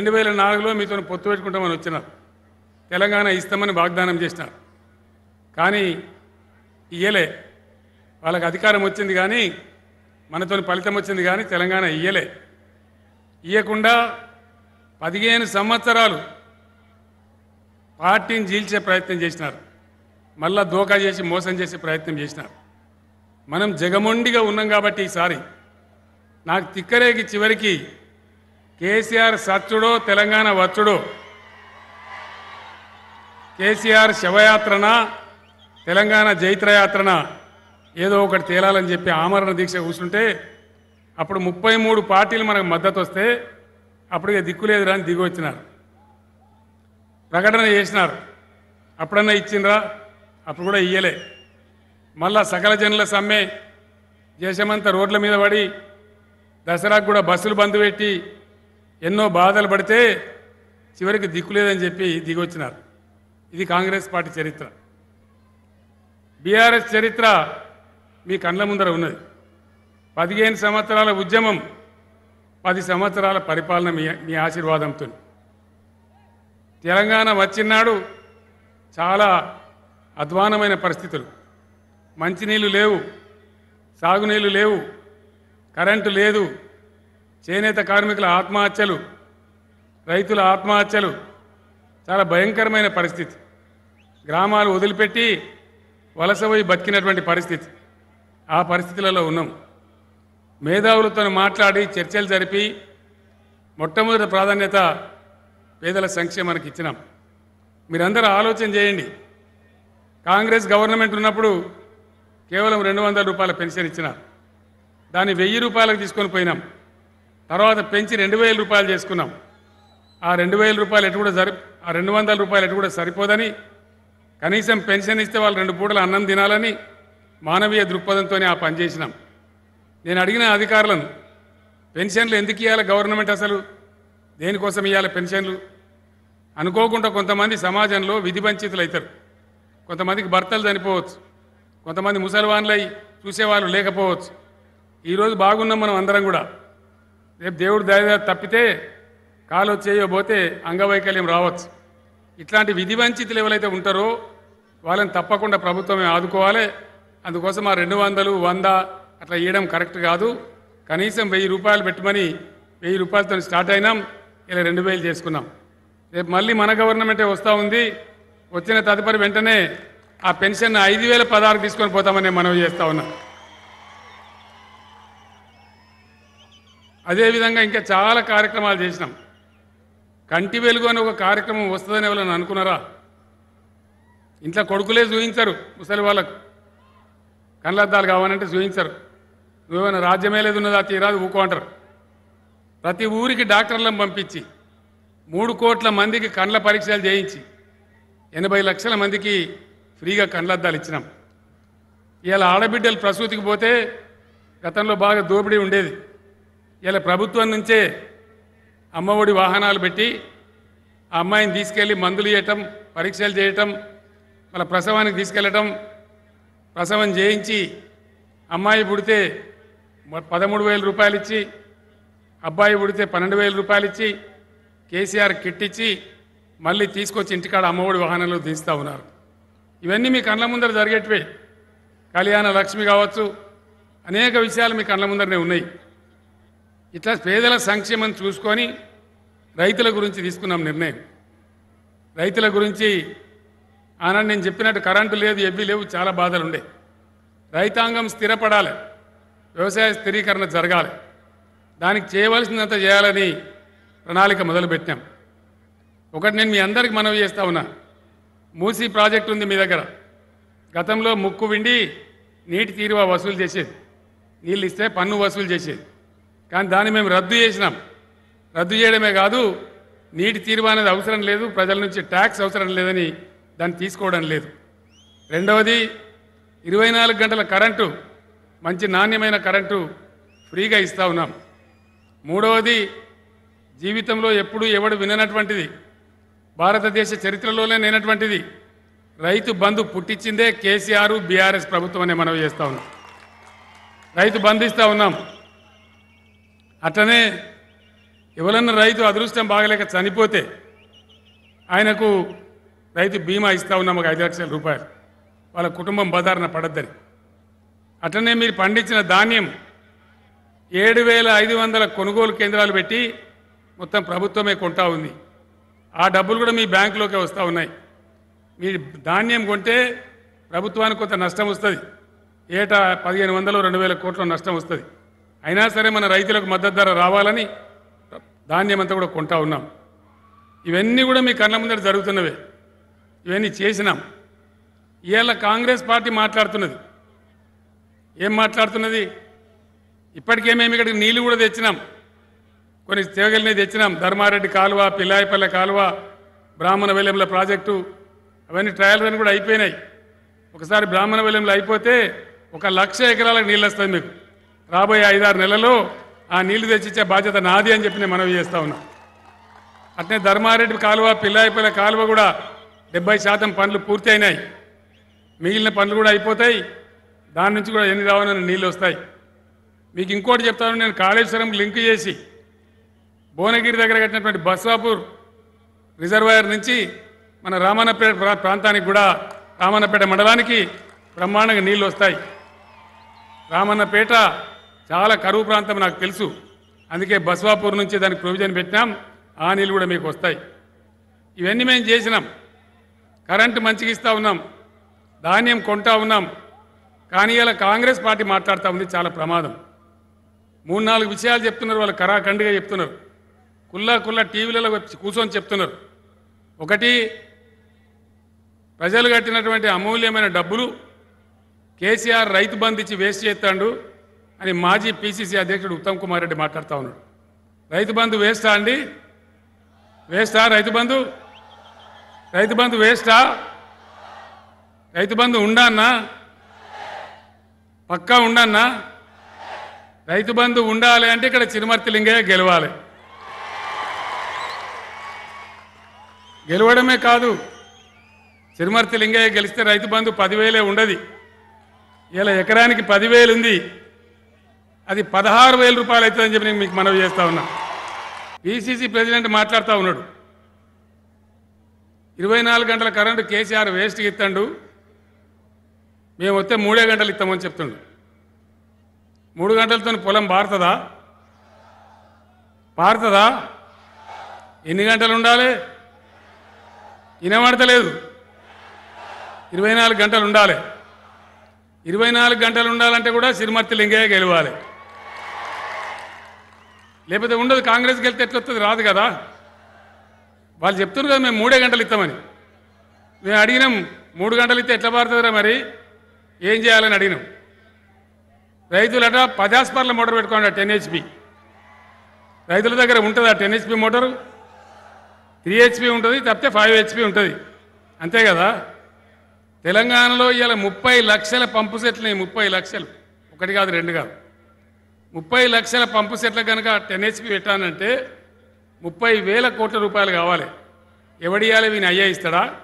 రెండు వేల నాలుగులో మీతో పొత్తు పెట్టుకుంటామని వచ్చినారు. తెలంగాణ ఇస్తామని వాగ్దానం చేసినారు. కానీ ఇయ్యలే. వాళ్ళకి అధికారం వచ్చింది కానీ మనతో ఫలితం వచ్చింది కానీ తెలంగాణ ఇయ్యలే. ఇయ్యకుండా పదిహేను సంవత్సరాలు పార్టీని జీల్చే ప్రయత్నం చేసినారు. మళ్ళా దోకా చేసి మోసం చేసే ప్రయత్నం చేసినారు. మనం జగమొండిగా ఉన్నాం కాబట్టి ఈసారి. నాకు తిక్కరేగి చివరికి కేసీఆర్ సచ్చుడో తెలంగాణ వచ్చుడో. కేసీఆర్ శవయాత్రన తెలంగాణ జైత్రయాత్రన ఏదో ఒకటి తేలాలని చెప్పి ఆమరణ దీక్ష కూర్చుంటే అప్పుడు ముప్పై మూడు పార్టీలు మనకు మద్దతు వస్తే అప్పుడు ఇక దిక్కులేదు రాని దిగి వచ్చినారు. ప్రకటన చేసినారు. అప్పుడన్నా ఇచ్చిండ్రా? అప్పుడు కూడా ఇయ్యలే. మళ్ళా సకల జనుల సమ్మె దేశమంతా రోడ్ల మీద పడి దసరాకు కూడా బస్సులు బంద్ పెట్టి ఎన్నో బాధలు పడితే చివరికి దిక్కులేదని చెప్పి దిగొచ్చినారు. ఇది కాంగ్రెస్ పార్టీ చరిత్ర. బీఆర్ఎస్ చరిత్ర మీ కండ్ల ముందర ఉన్నది. పదిహేను సంవత్సరాల ఉద్యమం పది సంవత్సరాల పరిపాలన మీ మీ ఆశీర్వాదంతో. తెలంగాణ వచ్చినాడు చాలా అధ్వానమైన పరిస్థితులు. మంచినీళ్ళు లేవు సాగునీళ్ళు లేవు కరెంటు లేదు చేనేత కార్మికుల ఆత్మహత్యలు రైతుల ఆత్మహత్యలు చాలా భయంకరమైన పరిస్థితి. గ్రామాలు వదిలిపెట్టి వలస పోయి బతికినటువంటి పరిస్థితి. ఆ పరిస్థితులలో ఉన్నాం. మేధావులతో మాట్లాడి చర్చలు జరిపి మొట్టమొదటి ప్రాధాన్యత పేదల సంక్షేమానికి ఇచ్చినాం. మీరందరూ ఆలోచన చేయండి. కాంగ్రెస్ గవర్నమెంట్ ఉన్నప్పుడు కేవలం రెండు వందల రూపాయల పెన్షన్ ఇచ్చినారు. దాన్ని వెయ్యి రూపాయలకు తీసుకొని పోయినాం. తర్వాత పెంచి రెండు వేల రూపాయలు చేసుకున్నాం. ఆ రెండు వేల రూపాయలు ఎటు కూడా సరి ఆ రెండు వందల రూపాయలు ఎటు కూడా సరిపోదని కనీసం పెన్షన్ ఇస్తే వాళ్ళు రెండు పూటలు అన్నం తినాలని మానవీయ దృక్పథంతోనే ఆ పని చేసినాం. నేను అడిగిన అధికారులను పెన్షన్లు ఎందుకు ఇవ్వాలి గవర్నమెంట్ అసలు? దేనికోసం ఇవ్వాలి పెన్షన్లు? అనుకోకుండా కొంతమంది సమాజంలో విధి వంచితులు అవుతారు. కొంతమందికి భర్తలు చనిపోవచ్చు. కొంతమంది ముసలివాన్లు అయి చూసేవాళ్ళు లేకపోవచ్చు. ఈరోజు బాగున్నాం మనం అందరం కూడా. రేపు దేవుడు దయ తప్పితే కాలు చేయబోతే అంగవైకల్యం రావచ్చు. ఇట్లాంటి విధి వంచితులు ఎవరైతే ఉంటారో వాళ్ళని తప్పకుండా ప్రభుత్వమే ఆదుకోవాలి. అందుకోసం ఆ రెండు వందలు వంద అట్లా ఇవ్వడం కరెక్ట్ కాదు. కనీసం వెయ్యి రూపాయలు పెట్టమని వెయ్యి రూపాయలతో స్టార్ట్ అయినాం ఇలా రెండు వేలు చేసుకున్నాం. రేపు మళ్ళీ మన గవర్నమెంటే వస్తూ ఉంది. వచ్చిన తదుపరి వెంటనే ఆ పెన్షన్ ఐదు వేల పదహారు తీసుకొని పోతామని మనవి చేస్తా ఉన్నాం. అదేవిధంగా ఇంకా చాలా కార్యక్రమాలు చేసినాం. కంటి వెలుగు అని ఒక కార్యక్రమం వస్తుందని ఎవరైనా అనుకున్నారా? ఇంట్లో కొడుకులే చూయించరు ముసలి వాళ్ళకు. కళ్ళద్దాలు కావాలంటే చూయించరు. నువ్వేమైనా రాజ్యమే లేదు ఉన్నదా తీరాదు ఊకో అంటారు. ప్రతి ఊరికి డాక్టర్లను పంపించి మూడు కోట్ల మందికి కండ్ల పరీక్షలు చేయించి ఎనభై లక్షల మందికి ఫ్రీగా కండ్లద్దాలు ఇచ్చినాం. ఇలా ఆడబిడ్డలు ప్రసూతికి పోతే గతంలో బాగా దోపిడీ ఉండేది. ఇలా ప్రభుత్వం నుంచే అమ్మఒడి వాహనాలు పెట్టి ఆ అమ్మాయిని తీసుకెళ్ళి మందులు ఇవ్వటం పరీక్షలు చేయటం మళ్ళీ ప్రసవానికి తీసుకెళ్ళటం ప్రసవం చేయించి అమ్మాయి పుడితే పదమూడు వేల రూపాయలు ఇచ్చి అబ్బాయి పుడితే పన్నెండు వేల రూపాయలు ఇచ్చి కేసీఆర్ కిట్ ఇచ్చి మళ్ళీ తీసుకొచ్చి ఇంటికాడ అమ్మఒడి వాహనంలో తీస్తూ ఉన్నారు. ఇవన్నీ మీ కళ్ళ ముందర జరిగేటివే. కళ్యాణ లక్ష్మి కావచ్చు అనేక విషయాలు మీ కళ్ళ ముందరనే ఉన్నాయి. ఇట్లా పేదల సంక్షేమం చూసుకొని రైతుల గురించి తీసుకున్నాం నిర్ణయం. రైతుల గురించి ఆనాడు నేను చెప్పినట్టు కరెంటు లేదు ఎవ్వి లేవు చాలా బాధలు ఉండే. రైతాంగం స్థిరపడాలి వ్యవసాయ స్థిరీకరణ జరగాలి. దానికి చేయవలసినంత చేయాలని ప్రణాళిక మొదలుపెట్టాం ఒకటి నేను మీ అందరికి మనవి చేస్తా ఉన్నా. మూసీ ప్రాజెక్ట్ ఉంది మీ దగ్గర. గతంలో ముక్కు విండి నీటి తీరువ వసూలు చేసేది. నీళ్ళు ఇస్తే పన్ను వసూలు చేసేది. కానీ దాన్ని మేము రద్దు చేసినాం. రద్దు చేయడమే కాదు నీటి తీర్మానం అవసరం లేదు ప్రజల నుంచి ట్యాక్స్ అవసరం లేదని దాన్ని తీసుకోవడం లేదు. రెండవది ఇరవై నాలుగు గంటల కరెంటు మంచి నాణ్యమైన కరెంటు ఫ్రీగా ఇస్తూ ఉన్నాం. మూడవది జీవితంలో ఎప్పుడు ఎవడు విననటువంటిది భారతదేశ చరిత్రలోనే లేనటువంటిది రైతు బంధు పుట్టించిందే కేసీఆర్ బీఆర్ఎస్ ప్రభుత్వం అనే మనవి చేస్తూ ఉన్నాం. రైతు బంధు ఉన్నాం. అట్లనే ఎవరన్నా రైతు అదృష్టం బాగలేక చనిపోతే ఆయనకు రైతు బీమా ఇస్తా ఉన్నాం ఒక ఐదు లక్షల రూపాయలు. వాళ్ళ కుటుంబం బదారణ పడద్దని. అట్లనే మీరు పండించిన ధాన్యం ఏడు వేల ఐదు వందల కొనుగోలు కేంద్రాలు పెట్టి మొత్తం ప్రభుత్వమే కొంటా ఉంది. ఆ డబ్బులు కూడా మీ బ్యాంకులోకే వస్తూ ఉన్నాయి. మీ ధాన్యం కొంటే ప్రభుత్వానికి కొంత నష్టం వస్తుంది. ఏటా పదిహేను వందలు రెండు వేల కోట్ల నష్టం వస్తుంది. అయినా సరే మన రైతులకు మద్దతు ధర రావాలని ధాన్యం అంతా కూడా కొంటా ఉన్నాం. ఇవన్నీ కూడా మీ కళ్ళ ముందర జరుగుతున్నవే. ఇవన్నీ చేసినాం. ఇవాళ కాంగ్రెస్ పార్టీ మాట్లాడుతున్నది. ఏం మాట్లాడుతున్నది? ఇప్పటికే మేము ఇక్కడికి నీళ్ళు కూడా తెచ్చినాం. కొన్ని తెగలిని తెచ్చినాం. ధర్మారెడ్డి కాలువ పిల్లాయిపల్లె కాలువ బ్రాహ్మణ వెలెంల ప్రాజెక్టు అవన్నీ ట్రయల్ రన్ కూడా అయిపోయినాయి. ఒకసారి బ్రాహ్మణ వెల్లెంలో అయిపోతే ఒక లక్ష ఎకరాలకు నీళ్ళు వస్తుంది మీకు. రాబోయే ఐదారు నెలల్లో ఆ నీళ్ళు తెచ్చిచ్చే బాధ్యత నాది అని చెప్పి నేను మనవి చేస్తా ఉన్నా. అట్నే ధర్మారెడ్డి కాలువ పిల్లాయిపల్లె కాలువ కూడా డెబ్బై శాతం పనులు పూర్తి అయినాయి. మిగిలిన పనులు కూడా అయిపోతాయి. దాని నుంచి కూడా ఎన్ని రావాలని నీళ్ళు వస్తాయి. మీకు ఇంకోటి చెప్తాను నేను కాళేశ్వరం లింక్ చేసి భువనగిరి దగ్గర కట్టినటువంటి బస్వాపూర్ రిజర్వాయర్ నుంచి మన రామన్నపేట ప్రా- ప్రాంతానికి కూడా రామన్నపేట మండలానికి బ్రహ్మాండంగా నీళ్ళు వస్తాయి. రామన్నపేట చాలా కరువు ప్రాంతం నాకు తెలుసు. అందుకే బస్వాపూర్ నుంచి దానికి ప్రొవిజన్ పెట్టినాం. ఆ నీళ్ళు కూడా మీకు వస్తాయి. ఇవన్నీ మేము చేసినాం. కరెంటు మంచిగా ఇస్తూ ఉన్నాం. ధాన్యం కొంటా ఉన్నాం. కానీ ఇలా కాంగ్రెస్ పార్టీ మాట్లాడుతూ ఉంది. చాలా ప్రమాదం. మూడు నాలుగు విషయాలు చెప్తున్నారు. వాళ్ళు కరాఖండిగా చెప్తున్నారు. కుల్లా కుల్లా టీవీలలో కూర్చొని చెప్తున్నారు. ఒకటి ప్రజలు కట్టినటువంటి అమూల్యమైన డబ్బులు కేసీఆర్ రైతు బంధు ఇచ్చి వేస్ట్ చేస్తాడు. అని మాజీ పీసీసీ అధ్యక్షుడు ఉత్తమ్ కుమార్ రెడ్డి మాట్లాడుతూ ఉన్నాడు. రైతు బంధు వేస్టా అండి? వేస్టా రైతు బంధు? రైతు బంధు వేస్టా? రైతు బంధు ఉండన్నా పక్కా ఉండన్నా రైతు బంధు ఉండాలి అంటే ఇక్కడ చిరుమర్తి లింగయ్య గెలవాలి. గెలవడమే కాదు చిరుమర్తి లింగయ్య గెలిస్తే రైతు బంధు పదివేలే ఉండదు. ఇలా ఎకరానికి పదివేలు ఉంది అది పదహారు వేల రూపాయలు అవుతుందని చెప్పి నేను మీకు మనవి చేస్తా ఉన్నా. పిసిసి ప్రెసిడెంట్ మాట్లాడుతూ ఉన్నాడు. ఇరవై నాలుగు గంటల కరెంటు కేసీఆర్ వేస్ట్కి ఇస్తాడు. మేము వస్తే మూడే గంటలు ఇస్తామని చెప్తుండు. మూడు గంటలతో పొలం పారుతుందా? పారుతుందా? ఎన్ని గంటలు ఉండాలి? వినబడతలేదు. ఇరవై నాలుగు గంటలు ఉండాలి. ఇరవై నాలుగు గంటలు ఉండాలంటే కూడా సిరిమర్తి లింగయ్య గెలవాలి. లేకపోతే ఉండదు కాంగ్రెస్కి వెళ్తే ఎట్లొస్తుంది రాదు కదా. వాళ్ళు చెప్తున్నారు కదా మేము మూడే గంటలు ఇస్తామని. మేము అడిగినాం మూడు గంటలు ఇస్తే ఎట్లా పారుతుందిరా మరి? ఏం చేయాలని అడిగినాం. రైతులట పదాస్పర్ల మోటార్ పెట్టుకోండి టెన్ హెచ్పి రైతుల దగ్గర ఉంటుందా ten HP motor? Three HP ఉంటుంది తప్పితే ఫైవ్ హెచ్పి ఉంటుంది. అంతే కదా? తెలంగాణలో ఇవాళ ముప్పై లక్షల పంపు సెట్లు ముప్పై లక్షలు. ఒకటి కాదు రెండు కాదు. ముప్పై లక్షల పంపు సెట్ల కనుక టెన్ హెచ్పి పెట్టానంటే ముప్పై వేల కోట్ల రూపాయలు కావాలి. ఎవడియాలి వీని అయ్యా ఇస్తాడా?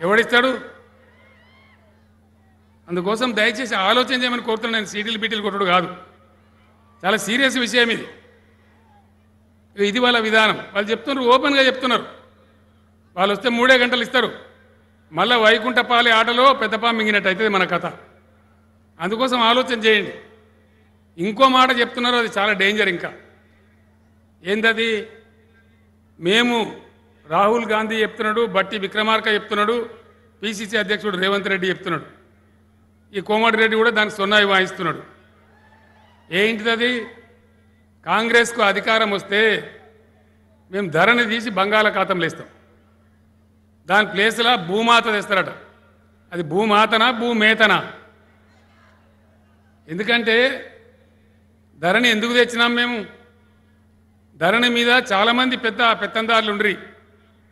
ఎవడిస్తాడు? అందుకోసం దయచేసి ఆలోచన చేయమని కోరుతున్నాను నేను సీటీలు బీటీలు కొట్టుడు కాదు. చాలా సీరియస్ విషయం ఇది. ఇది వాళ్ళ విధానం. వాళ్ళు చెప్తున్నారు ఓపెన్గా చెప్తున్నారు. వాళ్ళు వస్తే మూడే గంటలు ఇస్తారు. మళ్ళీ వైకుంఠపాలి ఆటలో పెద్దపా మింగినట్టు అవుతుంది మన కథ. అందుకోసం ఆలోచన చేయండి. ఇంకో మాట చెప్తున్నారు అది చాలా డేంజర్ ఇంకా. ఏందది? మేము రాహుల్ గాంధీ చెప్తున్నాడు బట్టి విక్రమార్క చెప్తున్నాడు పిసిసి అధ్యక్షుడు రేవంత్ రెడ్డి చెప్తున్నాడు. ఈ కోమటిరెడ్డి కూడా దానికి సున్నాయి వాయిస్తున్నాడు. ఏంటిది కాంగ్రెస్కు అధికారం వస్తే మేము ధరని తీసి బంగాళాఖాతంలో ఇస్తాం దాని ప్లేస్లో భూమాత తెస్తారట. అది భూమాతనా భూమేతనా? ఎందుకంటే ధరని ఎందుకు తెచ్చినాం మేము? ధరణి మీద చాలామంది పెద్ద పెత్తందారులు ఉండ్రి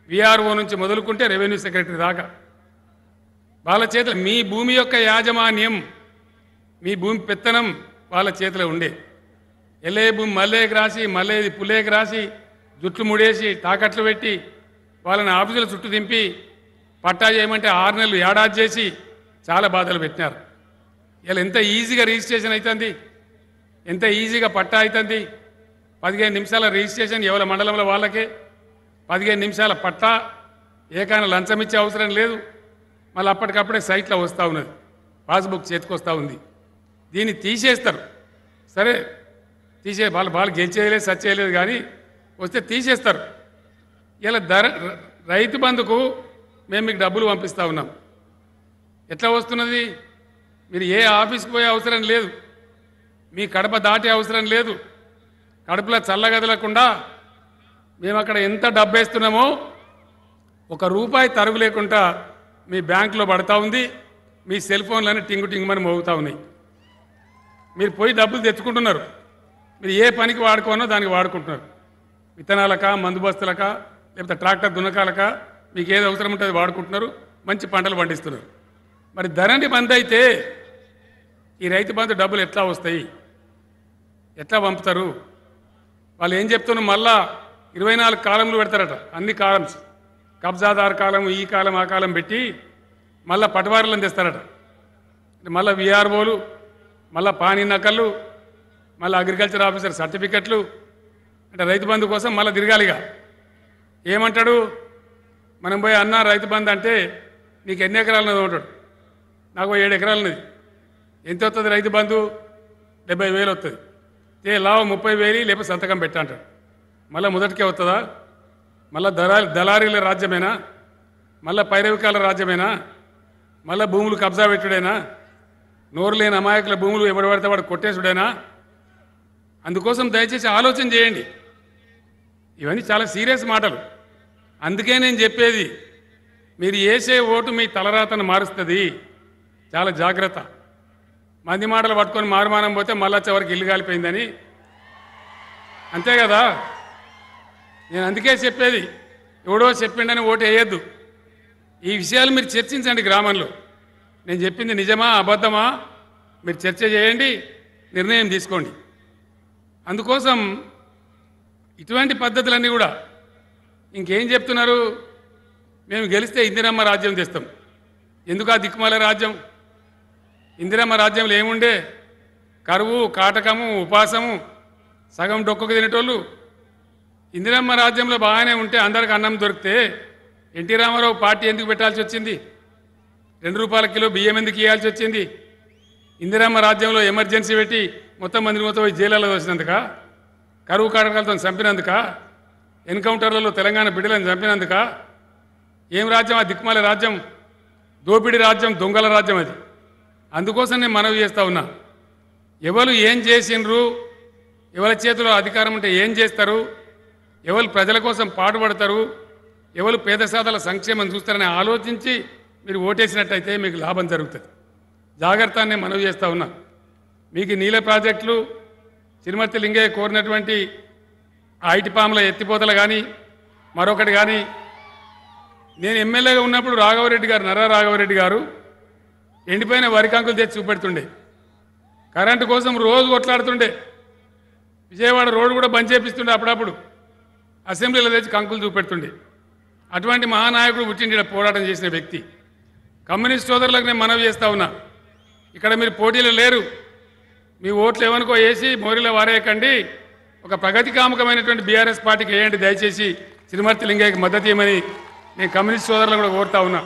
విఆర్ఓ నుంచి మొదలుకుంటే రెవెన్యూ సెక్రటరీ దాకా. వాళ్ళ చేతిలో మీ భూమి యొక్క యాజమాన్యం మీ భూమి పెత్తనం వాళ్ళ చేతిలో ఉండే. ఎల్లే భూమి మల్లేకి రాసి మల్లేది పుల్లేకి రాసి జుట్లు ముడేసి తాకట్లు పెట్టి వాళ్ళని ఆఫీసుల చుట్టూ దింపి పట్టా చేయమంటే ఆరు నెలలు ఏడాది చేసి చాలా బాధలు పెట్టినారు. ఇలా ఎంత ఈజీగా రిజిస్ట్రేషన్ అవుతుంది ఎంత ఈజీగా పట్టా అవుతుంది పదిహేను నిమిషాల రిజిస్ట్రేషన్ ఎవరి మండలంలో వాళ్ళకే? పదిహేను నిమిషాల పట్టా? ఏకైనా లంచం ఇచ్చే అవసరం లేదు. మళ్ళీ అప్పటికప్పుడే సైట్లో వస్తూ ఉన్నది. పాస్బుక్ చేతికి వస్తూ ఉంది. దీన్ని తీసేస్తారు. సరే తీసే వాళ్ళు వాళ్ళు గెలిచేయలేదు సచ్చేయలేదు కానీ వస్తే తీసేస్తారు. ఇలా ధర రైతు బంధుకు మేము మీకు డబ్బులు పంపిస్తూ ఉన్నాం. ఎట్లా వస్తున్నది? మీరు ఏ ఆఫీస్కి పోయే అవసరం లేదు. మీ కడప దాటే అవసరం లేదు. కడుపులో చల్లగదలకుండా మేము అక్కడ ఎంత డబ్బు వేస్తున్నామో ఒక రూపాయి తరుగు లేకుండా మీ బ్యాంకులో పడతా ఉంది. మీ సెల్ ఫోన్లన్నీ టింగు టింగుమని మోగుతూ ఉన్నాయి. మీరు పోయి డబ్బులు తెచ్చుకుంటున్నారు. మీరు ఏ పనికి వాడుకోనో దానికి వాడుకుంటున్నారు. విత్తనాలక మందు బస్తులక లేకపోతే ట్రాక్టర్ దున్నకాలక మీకు ఏది అవసరం ఉంటే అది వాడుకుంటున్నారు. మంచి పంటలు పండిస్తున్నారు. మరి ధరణి బంద్ అయితే ఈ రైతు బంధు డబ్బులు ఎట్లా వస్తాయి? ఎట్లా పంపుతారు? వాళ్ళు ఏం చెప్తున్నారు? మళ్ళా ఇరవై నాలుగు కాలంలో పెడతారట అన్ని కాలమ్స్. కబ్జాదార్ కాలం ఈ కాలం ఆ కాలం పెట్టి మళ్ళా పటవారులను తెస్తారట మళ్ళీ విఆర్ఓలు మళ్ళా పానీ నకళ్ళు మళ్ళీ అగ్రికల్చర్ ఆఫీసర్ సర్టిఫికెట్లు అంటే రైతు బంధు కోసం మళ్ళీ తిరగాలిగా. ఏమంటాడు? మనం పోయి అన్న రైతు బంధు అంటే నీకు ఎన్ని ఎకరాలు ఉంటాడు నాకు ఏడు ఎకరాలన్నది. ఎంత వస్తుంది రైతు బంధు? డెబ్బై వేలు వస్తుంది ఏ లావు ముప్పై వేలు లేకపోతే సంతకం పెట్టా అంటాడు. మళ్ళీ మొదటికే వస్తుందా మళ్ళీ దళా దళారీల రాజ్యమేనా? మళ్ళీ పైరవికాల రాజ్యమేనా? మళ్ళీ భూములు కబ్జా పెట్టుడేనా? నోరు లేని అమాయకుల భూములు ఎవడు పడితే వాడు కొట్టేసుడేనా? అందుకోసం దయచేసి ఆలోచన చేయండి. ఇవన్నీ చాలా సీరియస్ మాటలు. అందుకే నేను చెప్పేది మీరు వేసే ఓటు మీ తలరాతను మారుస్తుంది. చాలా జాగ్రత్త. మంది మాటలు పట్టుకొని మారుమానం పోతే మళ్ళా చివరికి ఇల్లు కాలిపోయిందని. అంతే కదా? నేను అందుకే చెప్పేది ఎవడో చెప్పిండని ఓటు వేయద్దు. ఈ విషయాలు మీరు చర్చించండి గ్రామంలో. నేను చెప్పింది నిజమా అబద్ధమా? మీరు చర్చ చేయండి నిర్ణయం తీసుకోండి. అందుకోసం ఇటువంటి పద్ధతులన్నీ కూడా ఇంకేం చెప్తున్నారు? మేము గెలిస్తే ఇందిరమ్మ రాజ్యం తెస్తాం. ఎందుకు ఆ దిక్కుమాల రాజ్యం? ఇందిరమ్మ రాజ్యంలో ఏముండే? కరువు కాటకము ఉపాసము సగం డొక్కకు తినేటోళ్ళు. ఇందిరమ్మ రాజ్యంలో బాగానే ఉంటే అందరికి అన్నం దొరికితే ఎన్టీ రామారావు పార్టీ ఎందుకు పెట్టాల్సి వచ్చింది? రెండు రూపాయల కిలో బియ్యం ఎందుకు ఇవ్వాల్సి వచ్చింది? ఇందిరమ్మ రాజ్యంలో ఎమర్జెన్సీ పెట్టి మొత్తం మందిని మొత్తం పోయి జైలలో వచ్చినందుక కరువు కాటకాలతో చంపినందుక? ఎన్కౌంటర్లలో తెలంగాణ బిడ్డలను చంపినందుక? ఏం రాజ్యం? ఆ దిక్మాల రాజ్యం? దోపిడి రాజ్యం దొంగల రాజ్యం అది. అందుకోసం నేను మనవి చేస్తా ఉన్నా. ఎవరు ఏం చేసిండ్రు ఎవరి చేతిలో అధికారం ఉంటే ఏం చేస్తారు ఎవరు ప్రజల కోసం పాటుపడతారు ఎవరు పేద సాధల సంక్షేమం చూస్తారని ఆలోచించి మీరు ఓటేసినట్టయితే మీకు లాభం జరుగుతుంది. జాగ్రత్త అని నేను మనవి చేస్తా ఉన్నా. మీకు నీళ్ళ ప్రాజెక్టులు తిరుమతి లింగయ్య కోరినటువంటి ఐటి పాముల ఎత్తిపోతలు కానీ మరొకటి కానీ నేను ఎమ్మెల్యేగా ఉన్నప్పుడు రాఘవరెడ్డి గారు నర్ర రాఘవరెడ్డి గారు ఎండిపోయిన వరి కంకులు తెచ్చి చూపెడుతుండే. కరెంటు కోసం రోజు కొట్లాడుతుండే. విజయవాడ రోడ్డు కూడా బంద్ చేపిస్తుండే అప్పుడప్పుడు. అసెంబ్లీలో తెచ్చి కంకులు చూపెడుతుండే. అటువంటి మహానాయకుడు పుట్టిండి పోరాటం చేసిన వ్యక్తి. కమ్యూనిస్ట్ సోదరులకు నేను మనవి చేస్తా ఉన్నా. ఇక్కడ మీరు పోటీలు లేరు. మీ ఓట్లు ఏమనుకో వేసి మోరీలో వారేయకండి. ఒక ప్రగతి కాముకమైనటువంటి బీఆర్ఎస్ పార్టీకి వేయండి. దయచేసి తిరుమర్తి లింగయ్యకి మద్దతు ఇవ్వమని నేను కమ్యూనిస్ట్ సోదరులను కూడా కోరుతా ఉన్నా.